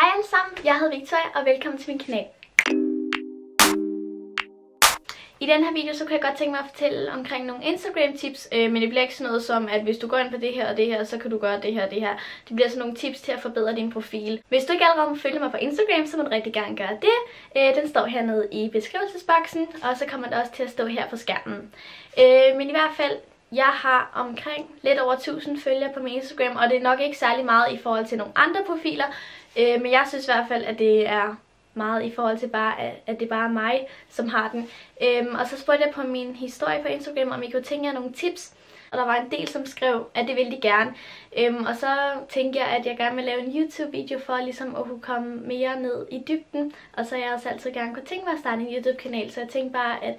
Hej alle sammen, jeg hedder Victoria, og velkommen til min kanal. I den her video, så kan jeg godt tænke mig at fortælle omkring nogle Instagram tips, øh, men det bliver ikke sådan noget som, at hvis du går ind på det her og det her, så kan du gøre det her og det her. Det bliver sådan nogle tips til at forbedre din profil. Hvis du ikke allerede må følge mig på Instagram, så må du rigtig gerne gøre det. Øh, den står hernede i beskrivelsesboksen, og så kommer det også til at stå her på skærmen. Øh, men i hvert fald, jeg har omkring lidt over 1000 følgere på min Instagram, og det er nok ikke særlig meget i forhold til nogle andre profiler, øh, men jeg synes i hvert fald, at det er meget i forhold til bare, at det bare er mig, som har den. Øhm, og så spurgte jeg på min historie på Instagram, om I kunne tænke jer nogle tips. Og der var en del, som skrev, at det ville de gerne. Øhm, og så tænkte jeg, at jeg gerne vil lave en YouTube-video for ligesom at kunne komme mere ned i dybden. Og så har jeg også altid gerne kunne tænke mig at starte en YouTube-kanal. Så jeg tænkte bare, at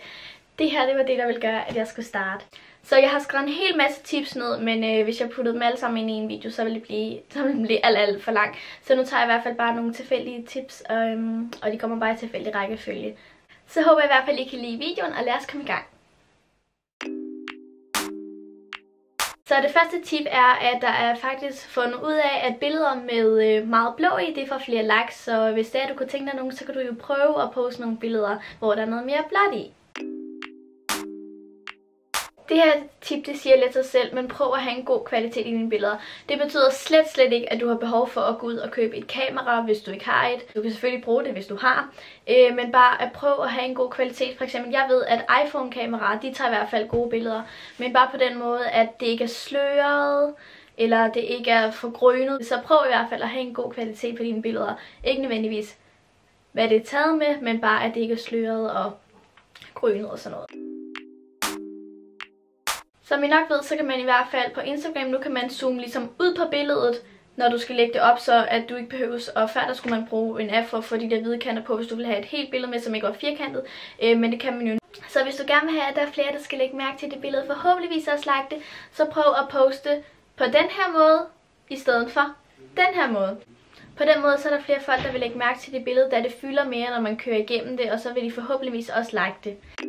det her det var det, der ville gøre, at jeg skulle starte. Så jeg har skrevet en hel masse tips ned, men øh, hvis jeg puttede dem alle sammen ind i en video, så ville det blive, så ville det blive alt, alt for langt. Så nu tager jeg i hvert fald bare nogle tilfældige tips, og, øhm, og de kommer bare i tilfældig rækkefølge. Så håber jeg i hvert fald, I kan lide videoen, og lad os komme i gang. Så det første tip er, at der er faktisk fundet ud af, at billeder med øh, meget blå i, det får flere likes. Så hvis det er, at du kunne tænke dig nogen, så kan du jo prøve at poste nogle billeder, hvor der er noget mere blåt i. Det her tip, det siger lidt sig selv, men prøv at have en god kvalitet i dine billeder. Det betyder slet, slet ikke, at du har behov for at gå ud og købe et kamera, hvis du ikke har et. Du kan selvfølgelig bruge det, hvis du har. Øh, men bare at prøve at have en god kvalitet. For eksempel, jeg ved, at iPhone-kameraer, de tager i hvert fald gode billeder. Men bare på den måde, at det ikke er sløret, eller det ikke er for grønnet. Så prøv i hvert fald at have en god kvalitet på dine billeder. Ikke nødvendigvis, hvad det er taget med, men bare, at det ikke er sløret og grønnet og sådan noget. Som I nok ved, så kan man i hvert fald på Instagram, nu kan man zoome ligesom ud på billedet, når du skal lægge det op, så at du ikke behøves, og før der skulle man bruge en app for at få de der hvide kanter på, hvis du vil have et helt billede med, som ikke var firkantet, øh, men det kan man jo Så hvis du gerne vil have, at der er flere, der skal lægge mærke til det billede, forhåbentligvis også like det, så prøv at poste på den her måde, i stedet for den her måde. På den måde så er der flere folk, der vil lægge mærke til det billede, da det fylder mere, når man kører igennem det, og så vil de forhåbentligvis også like det.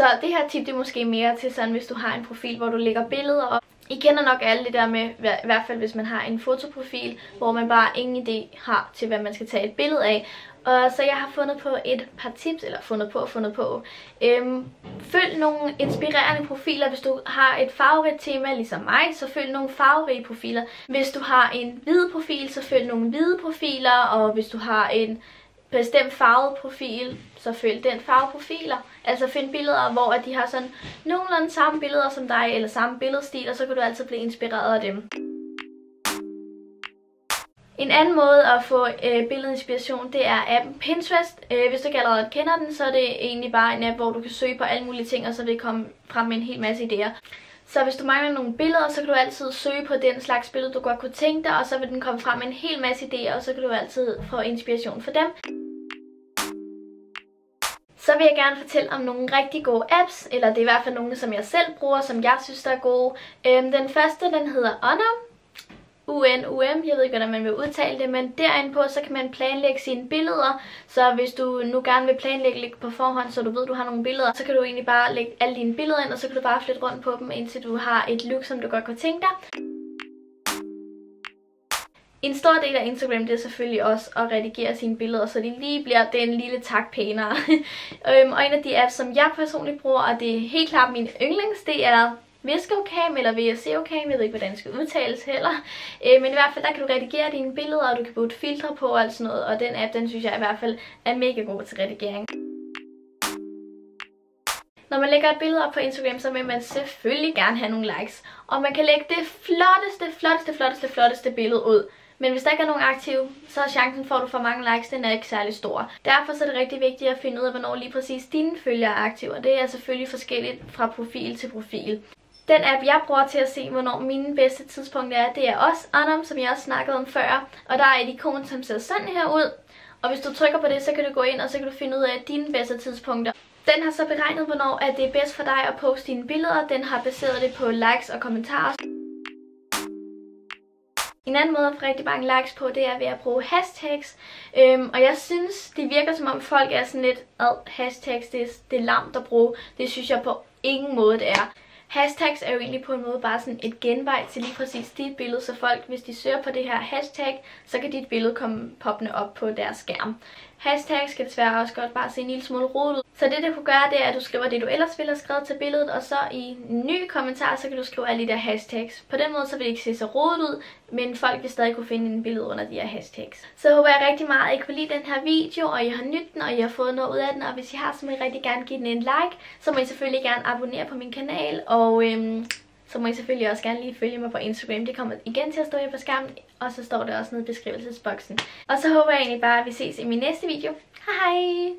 Så det her tip det er måske mere til sådan, hvis du har en profil, hvor du lægger billeder op. I kender nok alle det der med, i hvert fald hvis man har en fotoprofil, hvor man bare ingen idé har til, hvad man skal tage et billede af. Og så jeg har fundet på et par tips, eller fundet på fundet på. Øhm, følg nogle inspirerende profiler, hvis du har et farverigt tema ligesom mig, så følg nogle farverige profiler. Hvis du har en hvid profil, så følg nogle hvide profiler, og hvis du har en bestemt farvet profil, så følg den farveprofiler. Altså find billeder, hvor de har sådan nogenlunde samme billeder som dig, eller samme billedstil, og så kan du altid blive inspireret af dem. En anden måde at få øh, billedinspiration, det er appen Pinterest. Øh, hvis du ikke allerede kender den, så er det egentlig bare en app, hvor du kan søge på alle mulige ting, og så vil det komme frem med en hel masse idéer. Så hvis du mangler nogle billeder, så kan du altid søge på den slags billede, du godt kunne tænke dig, og så vil den komme frem med en hel masse idéer, og så kan du altid få inspiration for dem. Så vil jeg gerne fortælle om nogle rigtig gode apps, eller det er i hvert fald nogle, som jeg selv bruger, som jeg synes, der er gode. Øhm, den første, den hedder Honor. UNUM, jeg ved ikke, hvordan man vil udtale det, men derinde på, så kan man planlægge sine billeder. Så hvis du nu gerne vil planlægge på forhånd, så du ved, du har nogle billeder, så kan du egentlig bare lægge alle dine billeder ind, og så kan du bare flytte rundt på dem, indtil du har et look, som du godt kunne tænke dig. En stor del af Instagram det er selvfølgelig også at redigere sine billeder, så de lige bliver den lille tak pænere. øhm, og en af de apps, som jeg personligt bruger, og det er helt klart min yndlings, det er Viscocam eller VSCOcam, jeg ved ikke, hvordan det skal udtales heller. Øh, men i hvert fald, der kan du redigere dine billeder, og du kan putte filtre på og alt sådan noget, og den app, den synes jeg i hvert fald er mega god til redigering. Når man lægger et billede op på Instagram, så vil man selvfølgelig gerne have nogle likes. Og man kan lægge det flotteste, flotteste, flotteste, flotteste billede ud. Men hvis der ikke er nogen aktive, så er chancen for, at du får mange likes, den er ikke særlig stor. Derfor så er det rigtig vigtigt at finde ud af, hvornår lige præcis dine følgere er aktive. Og det er selvfølgelig forskelligt fra profil til profil. Den app, jeg bruger til at se, hvornår mine bedste tidspunkter er, det er også Anom, som jeg også snakkede om før. Og der er et ikon, som ser sådan her ud. Og hvis du trykker på det, så kan du gå ind, og så kan du finde ud af dine bedste tidspunkter. Den har så beregnet, hvornår at det er bedst for dig at poste dine billeder. Den har baseret det på likes og kommentarer. En anden måde at få rigtig mange likes på, det er ved at bruge hashtags. Øhm, og jeg synes, det virker som om folk er sådan lidt, ad hashtags, det er, det er lamt at bruge. Det synes jeg på ingen måde, det er. Hashtags er jo egentlig på en måde bare sådan et genvej til lige præcis dit billede, så folk, hvis de søger på det her hashtag, så kan dit billede komme poppende op på deres skærm. Hashtag skal desværre også godt bare se en lille smule rodet ud. Så det, du kunne gøre, det er, at du skriver det, du ellers ville have skrevet til billedet, og så i en ny kommentar, så kan du skrive alle de der hashtags. På den måde, så vil det ikke se så rodet ud, men folk vil stadig kunne finde en billede under de her hashtags. Så håber jeg rigtig meget, at I kunne lide den her video, og I har nydt den, og I har fået noget ud af den. Og hvis I har, så må I rigtig gerne give den en like. Så må I selvfølgelig gerne abonnere på min kanal, og øhm, så må I selvfølgelig også gerne lige følge mig på Instagram. Det kommer igen til at stå her på skærmen, og så står det også nede i beskrivelsesboksen. Og så håber jeg egentlig bare, at vi ses i min næste video. Hej hej!